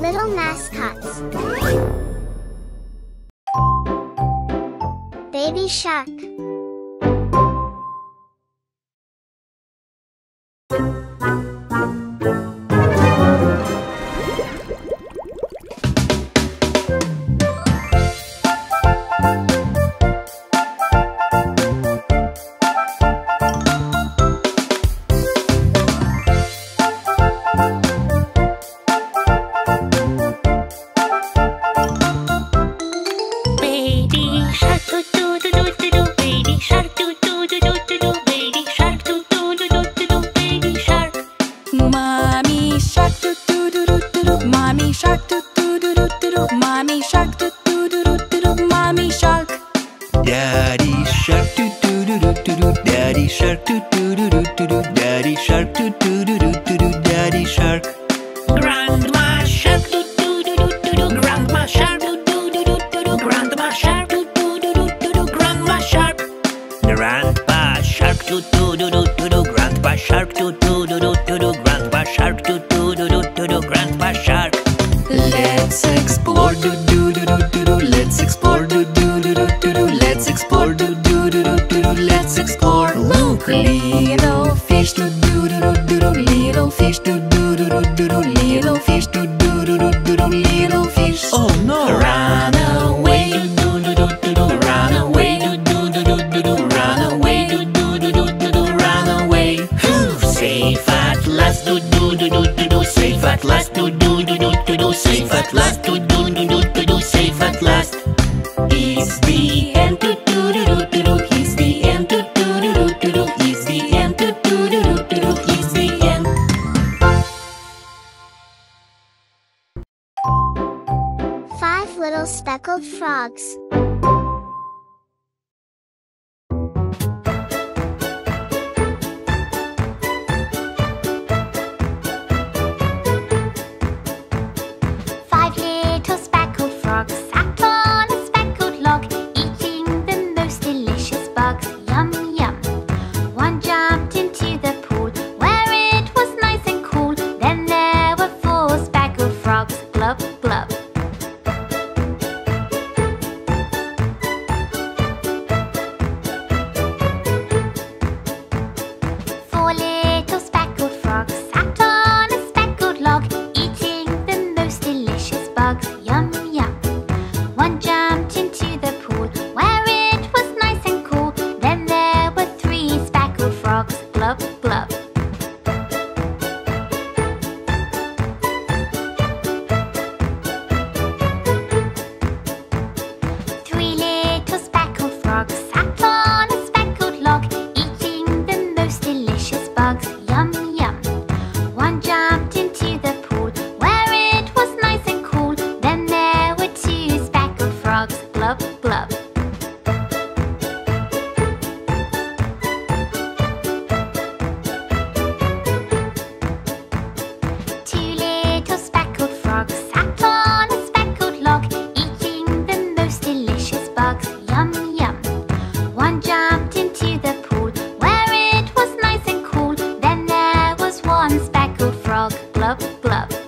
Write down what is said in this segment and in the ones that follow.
Little mascots. Baby Shark. shark do do do do Club.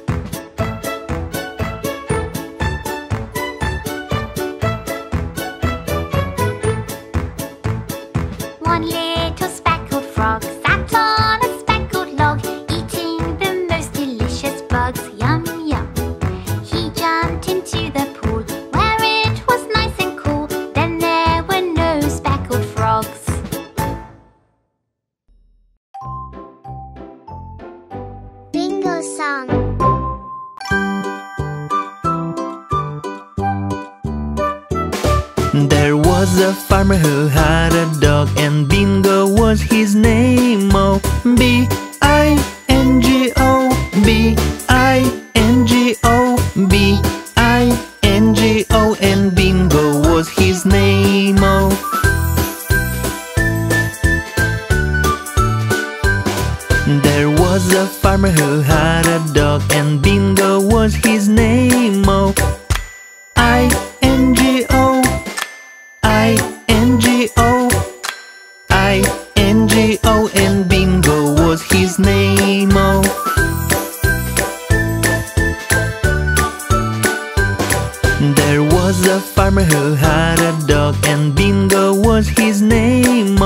Farmer who had a dog and Bingo was his name.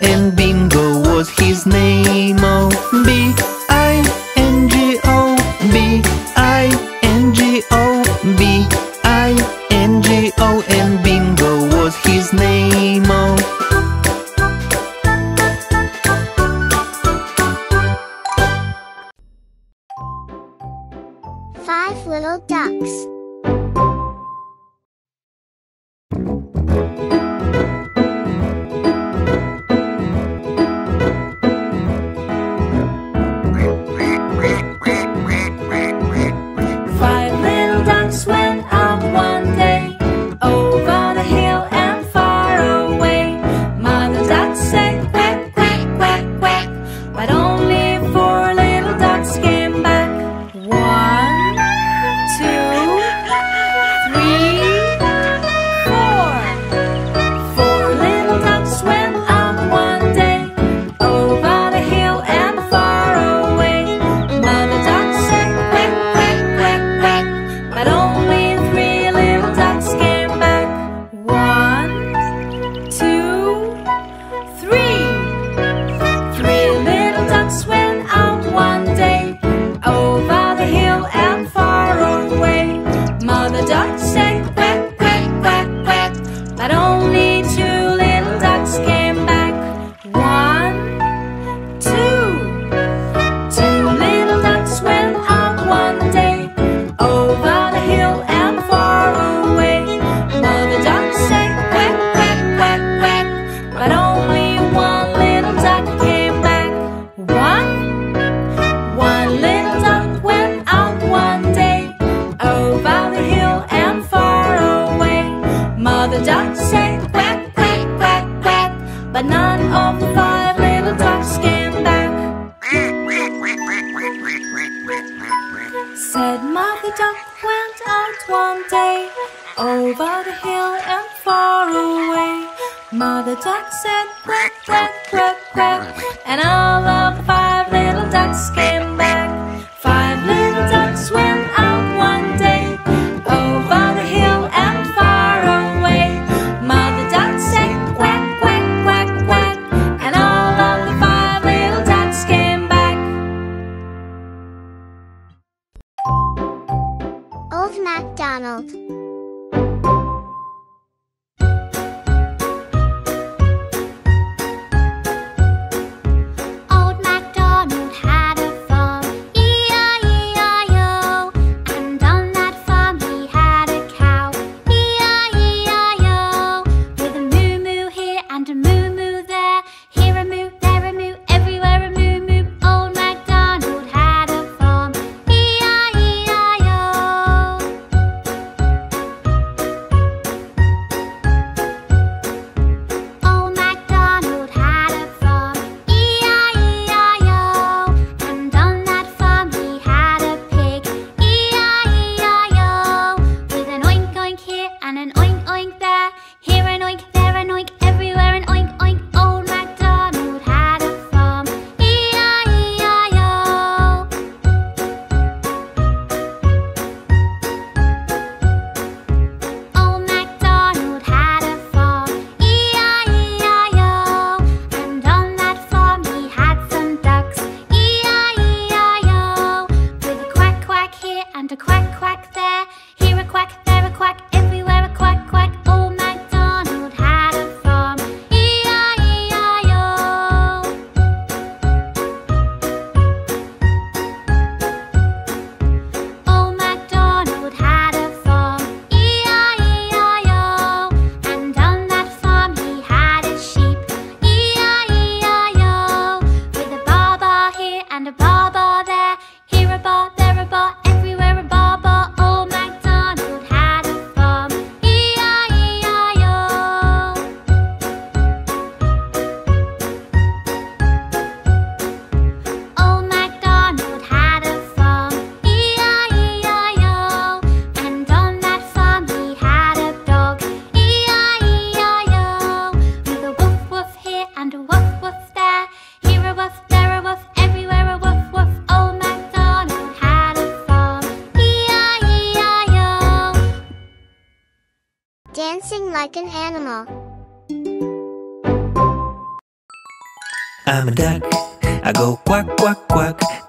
And Bingo was his name, oh B-I-N-G-O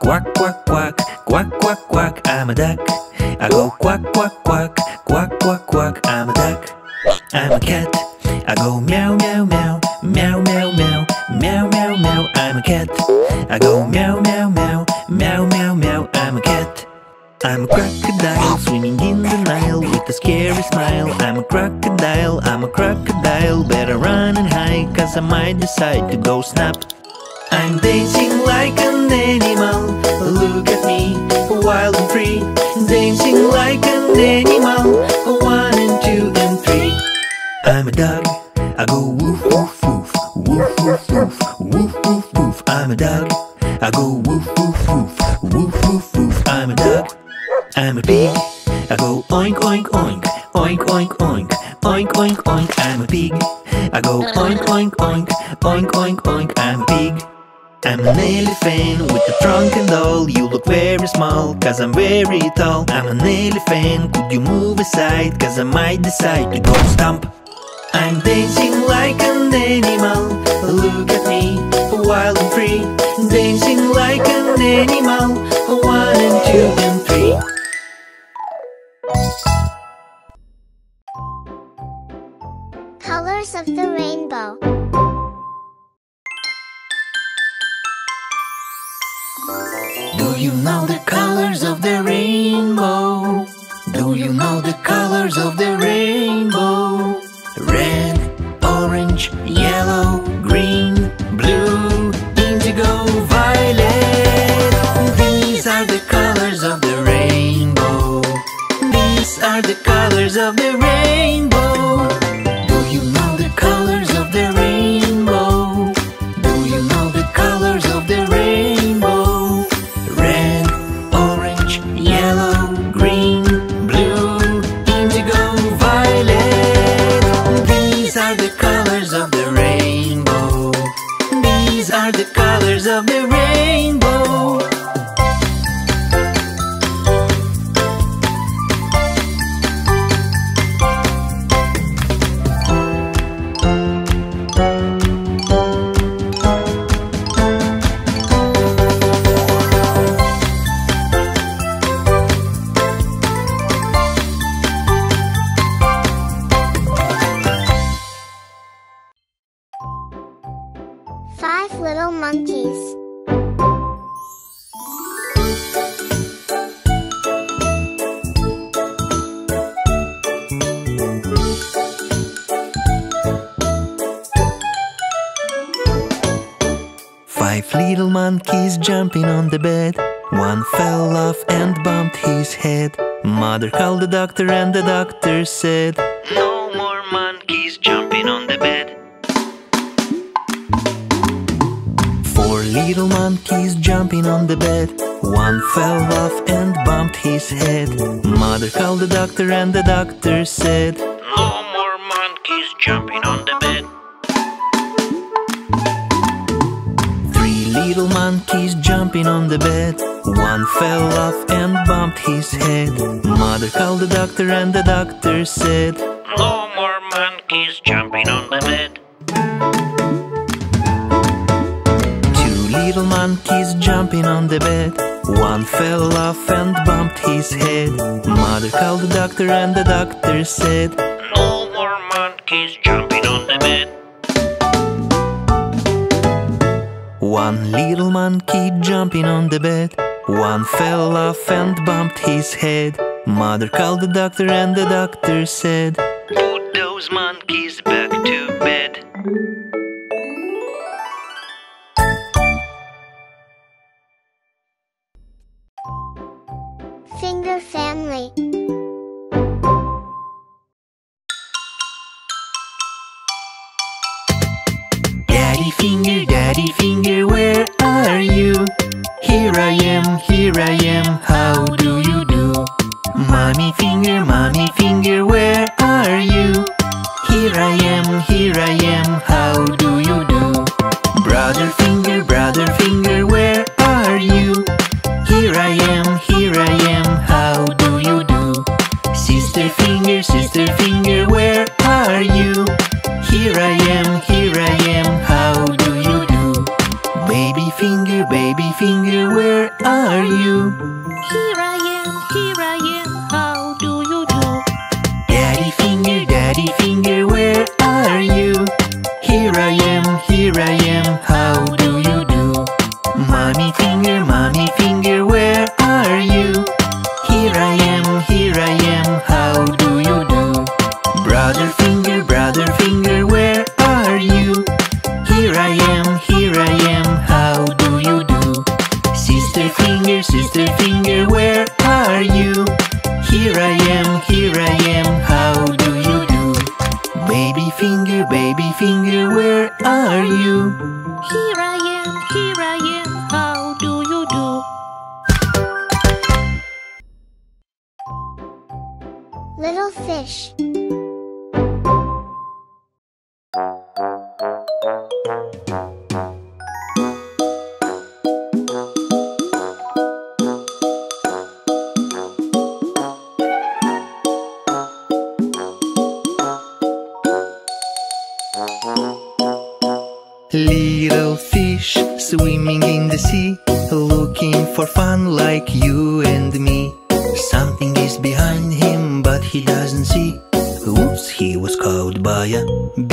quack, quack, quack, quack, quack, quack. I'm a duck. I go quack, quack, quack, quack, quack, quack. I'm a duck. I'm a cat. I go meow, meow, meow, meow, meow, meow, meow, meow, meow. I'm a cat. I go meow, meow, meow, meow, meow, meow. I'm a cat. I'm a crocodile swimming in the Nile with a scary smile. I'm a crocodile, I'm a crocodile. Better run and hide, cause I might decide to go snap. I'm dancing like an animal. Look at me, wild and free. Dancing like an animal. One and two and three. I'm a dog. I go woof woof woof, woof woof woof, woof woof woof. I'm a dog. I go woof woof woof, woof woof woof. I'm a dog. I'm a pig. I go oink oink oink, oink oink oink, oink oink oink. I'm a pig. I go oink oink oink, oink oink oink. I'm a pig. I'm an elephant with a trunk and all. You look very small, cause I'm very tall. I'm an elephant, could you move aside? Cause I might decide to go stomp. I'm dancing like an animal. Look at me, wild and free. Dancing like an animal. One and two monkeys. Five little monkeys jumping on the bed. One fell off and bumped his head. Mother called the doctor, and the doctor said, No little monkeys jumping on the bed. One fell off and bumped his head. Mother called the doctor, and the doctor said, No more monkeys jumping on the bed. Three little monkeys jumping on the bed. One fell off and bumped his head. Mother called the doctor, and the doctor said, No more monkeys jumping on the bed. Monkeys jumping on the bed. One fell off and bumped his head. Mother called the doctor, and the doctor said, No more monkeys jumping on the bed. One little monkey jumping on the bed. One fell off and bumped his head. Mother called the doctor, and the doctor said, Put those monkeys back to bed. Finger family. Daddy finger,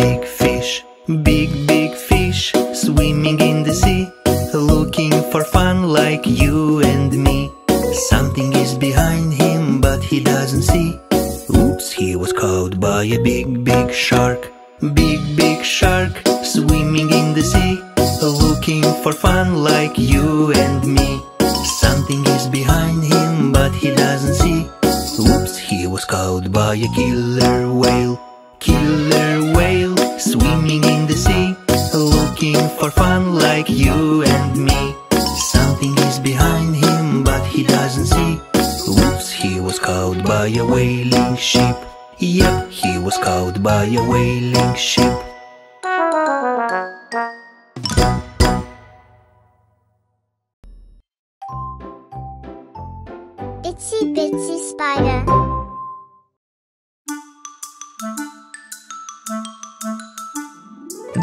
big fish. Big, big fish swimming in the sea, looking for fun like you and me. Something is behind him, but he doesn't see. Oops, he was caught by a big, big shark. Big, big shark swimming in the sea, looking for fun like you and me. Something is behind him, but he doesn't see. Oops, he was caught by a killer whale. Killer whale swimming in the sea, looking for fun like you and me. Something is behind him, but he doesn't see. Oops, he was caught by a whaling ship. Yep, he was caught by a whaling ship. Itsy bitsy spider.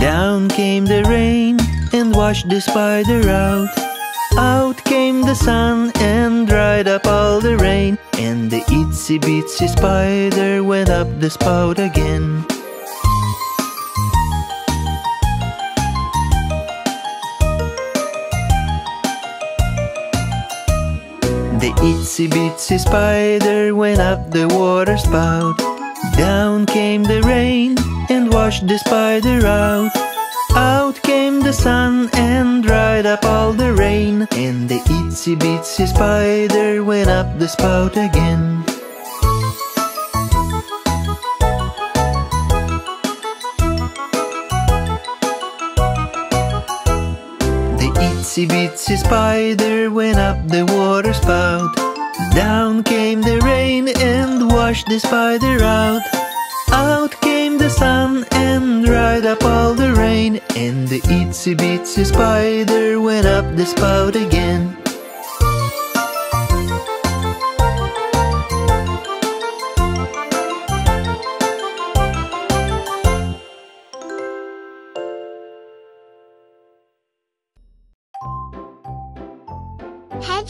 Down came the rain and washed the spider out. Out came the sun and dried up all the rain. And the itsy bitsy spider went up the spout again. The itsy bitsy spider went up the water spout. Down came the rain and washed the spider out. Out came the sun and dried up all the rain. And the itsy bitsy spider went up the spout again. The itsy bitsy spider went up the water spout. Down came the rain and washed the spider out. Out came the sun and dried up all the rain, and the itsy bitsy spider went up the spout again.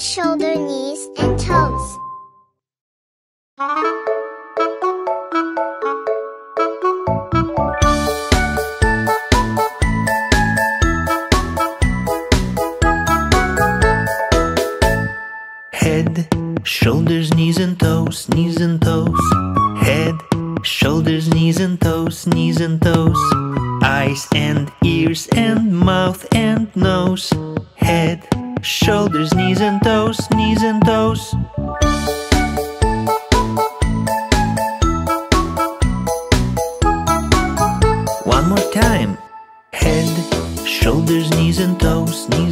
Shoulder, knees, and toes. Head, shoulders, knees and toes, knees and toes. Head, shoulders, knees and toes, knees and toes. Eyes and ears and mouth and nose. Head, shoulders, knees and toes, knees and toes. One more time. Head, shoulders, knees and toes, knees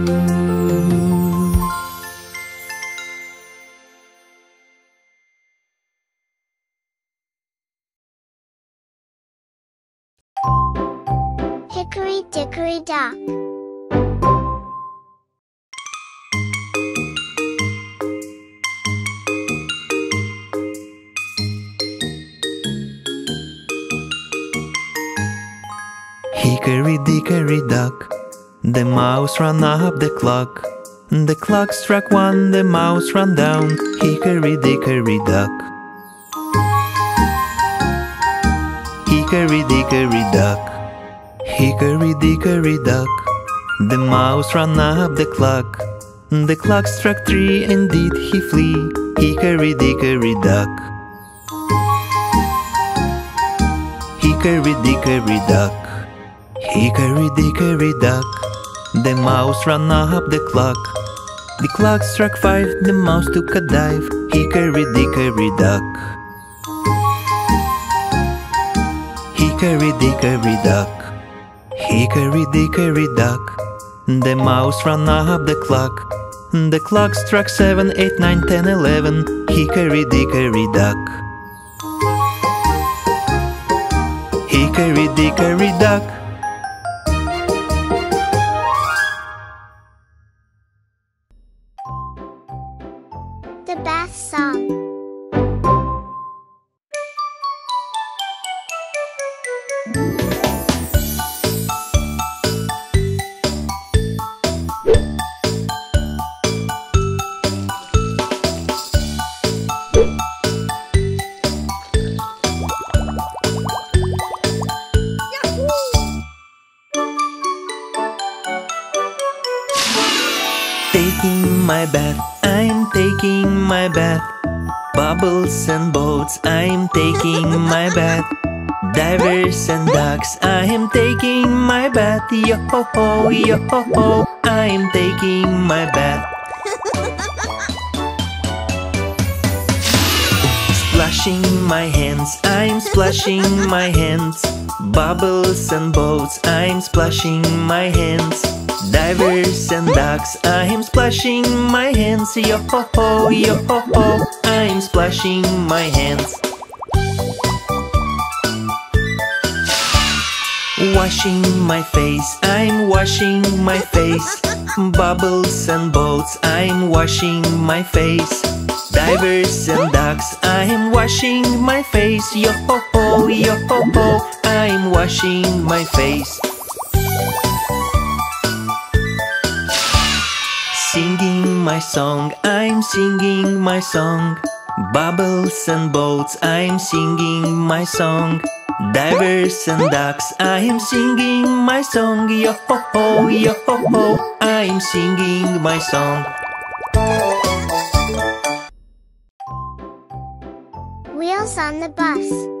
Mouse ran up the clock. The clock struck one, the mouse ran down. Hickory dickory dock. Hickory dickory dock. Hickory dickory dock. The mouse ran up the clock. The clock struck three and did he flee? Hickory dickory dock. Hickory dickory dock. Hickory dickory dock. The mouse ran up the clock. The clock struck five, the mouse took a dive. Hickory dickory dock. Hickory dickory dock. Hickory dickory dock. The mouse ran up the clock. The clock struck seven, eight, nine, ten, eleven. Hickory dickory dock. Hickory dickory dock. Taking my bath, I'm taking my bath. Bubbles and boats, I'm taking my bath. Divers and ducks, I am taking my bath. Yo ho ho, yo ho ho, I am taking my bath. Splashing my hands, I'm splashing my hands. Bubbles and boats, I'm splashing my hands. Divers and ducks, I'm splashing my hands. Yo ho ho, yo ho ho, I'm splashing my hands. Washing my face, I'm washing my face. Bubbles and boats, I'm washing my face. Divers and ducks, I'm washing my face. Yo ho ho, yo ho ho, I'm washing my face. Singing my song, I'm singing my song. Bubbles and boats, I'm singing my song. Divers and ducks, I am singing my song. Yo ho ho, yo ho ho, I am singing my song. Wheels on the bus.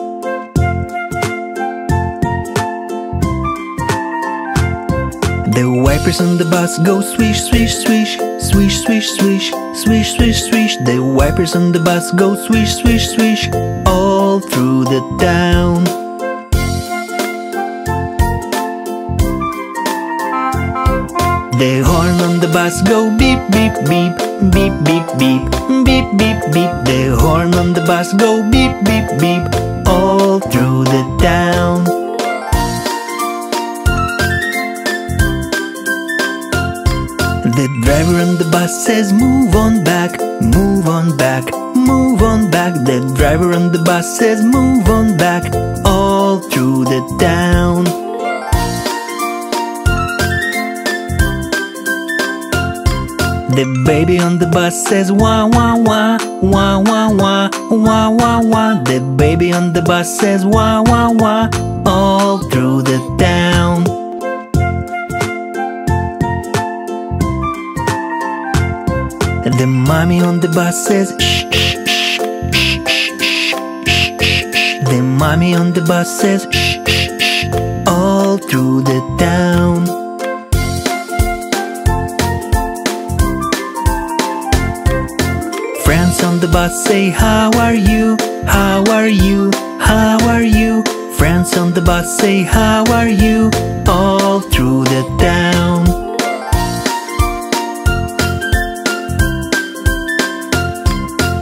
Diapers on the bus go swish, swish, swish Swish, swish, swish Swish, swish, swish. The wipers on the bus go swish, swish, swish All through the town. The horn on the bus go beep, beep, beep Beep, beep, beep Beep, beep, beep. The horn on the bus go beep, beep, beep All through the town. Driver on the bus says move on back, move on back, move on back. The driver on the bus says move on back, all through the town. The baby on the bus says wah wah wah, wah wah wah, wah wah wah. The baby on the bus says wah wah wah, all through the town. Mommy on the bus says shh shh shh shh shh shh shh. The mommy on the bus says shh shh all through the town. Friends on the bus say how are you? How are you? How are you? Friends on the bus say how are you? All through the town.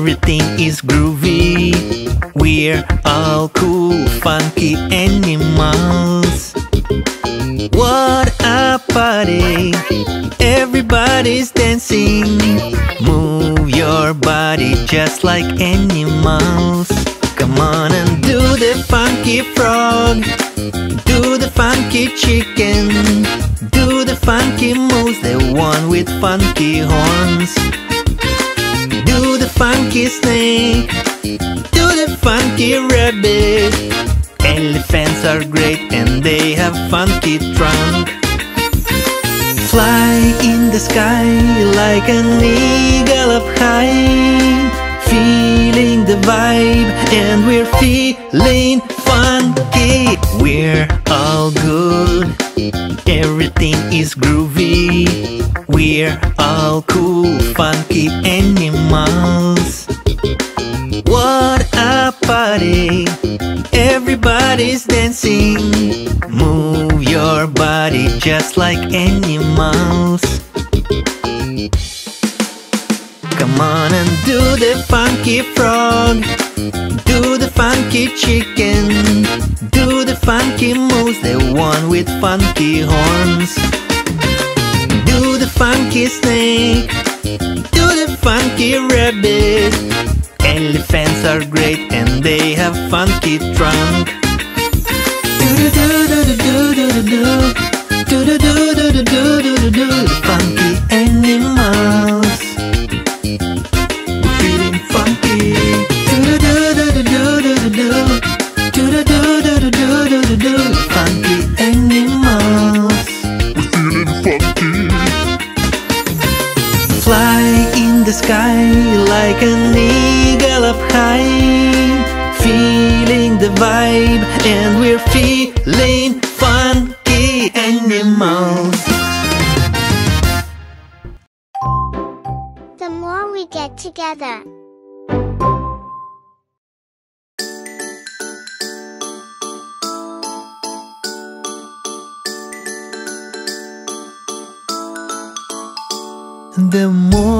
Everything is groovy. We're all cool, funky animals. What a party! Everybody's dancing. Move your body just like animals. Come on and do the funky frog. Do the funky chicken. Do the funky moose, the one with funky horns. Funky snake. Do the funky rabbit. Elephants are great and they have funky trunk. Fly in the sky like an eagle up high. Feeling the vibe and we're feeling funky. We're all good. Everything is groovy. We're all cool, funky animals. What a party! Everybody's dancing. Move your body just like animals. Come on and do the funky frog. Do the funky chicken. Do the funky moose, the one with funky horns. Do the funky snake. Do the funky rabbit. Elephants are great and they have funky trunk. Do do do do do do do do. Do do do do do do do do. Funky animals. The sky like an eagle up high. Feeling the vibe, and we're feeling funky animals. The more we get together, The more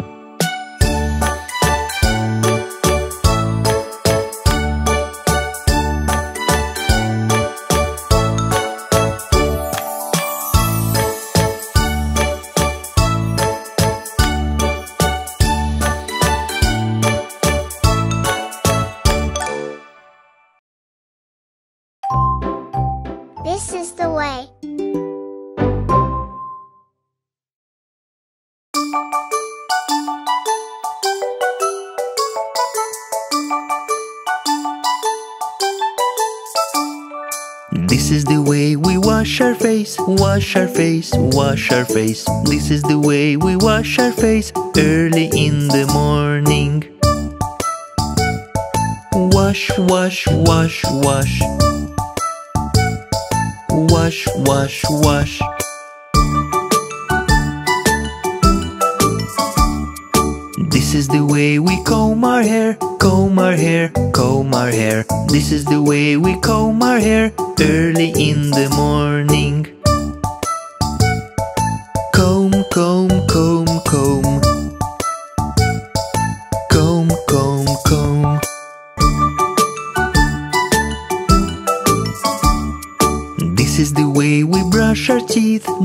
This is the way we wash our face, wash our face, wash our face. This is the way we wash our face early in the morning. Wash, wash, wash, wash. Wash, wash, wash. This is the way we comb our hair, comb our hair, comb our hair. This is the way we comb our hair early in the morning.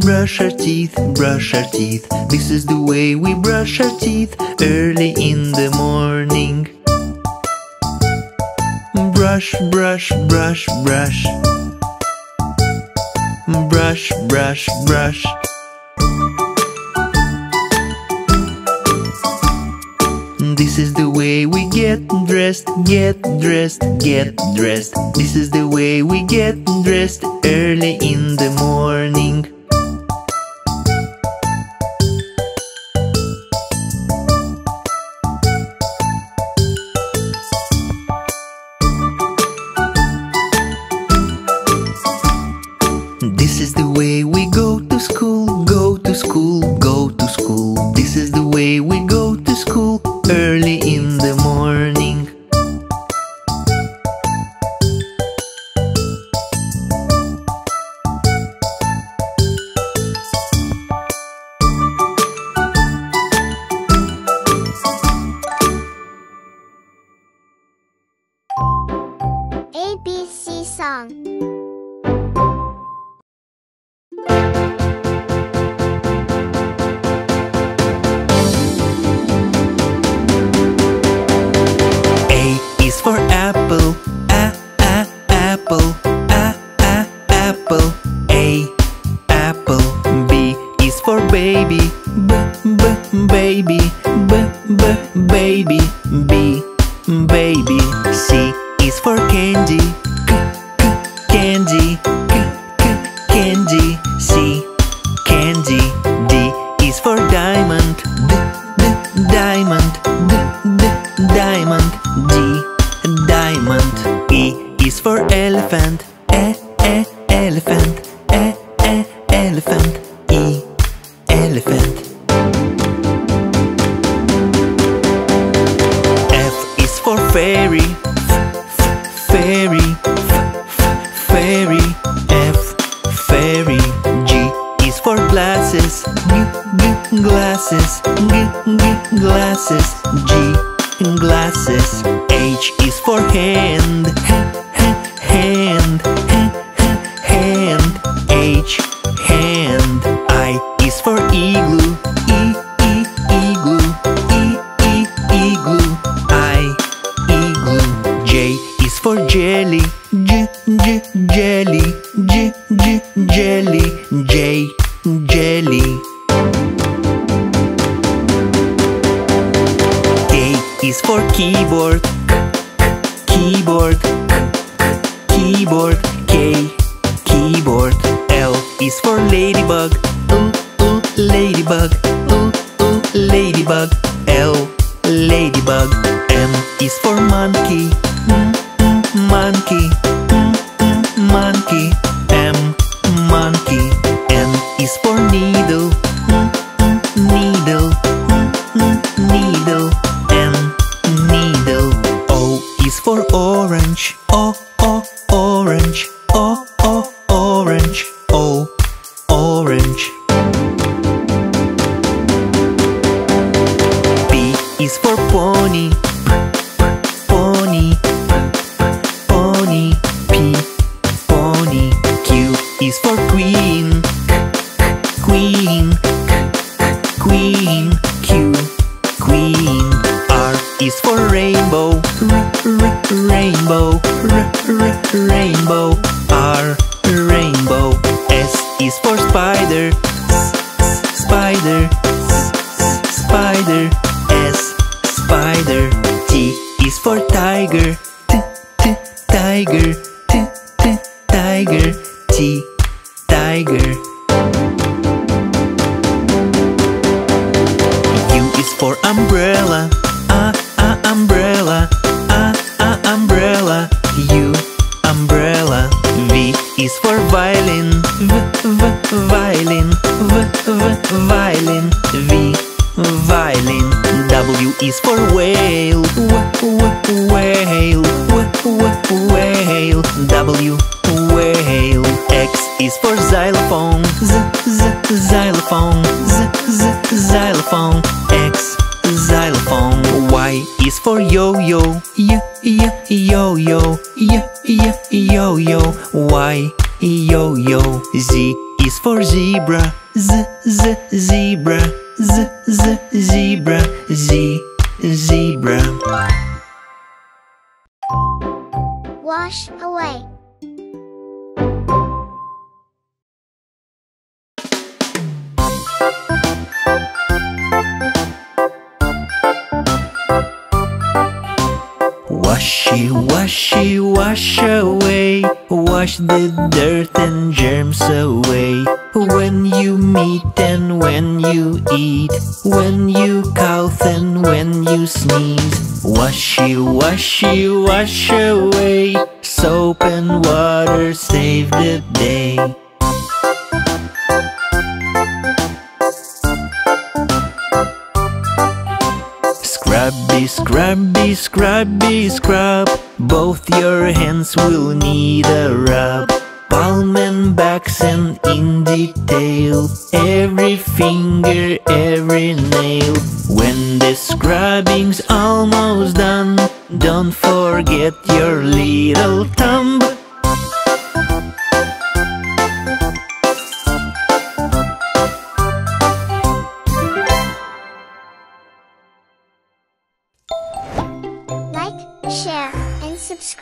Brush our teeth, brush our teeth. This is the way we brush our teeth early in the morning. Brush, brush, brush, brush. Brush, brush, brush. This is the way we get dressed, get dressed, get dressed. This is the way we get dressed early in the morning. J is for jelly, J, J, jelly, J, J, jelly. rainbow, r r rainbow. she wash away Wash the dirt and germs away. When you meet and when you eat When you cough and when you sneeze. Washy, washy, wash away Soap and water save the day. Scrubby, scrubby, scrubby, scrub. Both your hands will need a rub. Palm and backs and in detail Every finger, every nail. When the scrubbing's almost done Don't forget your little thumb.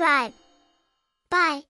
subscribe. Bye.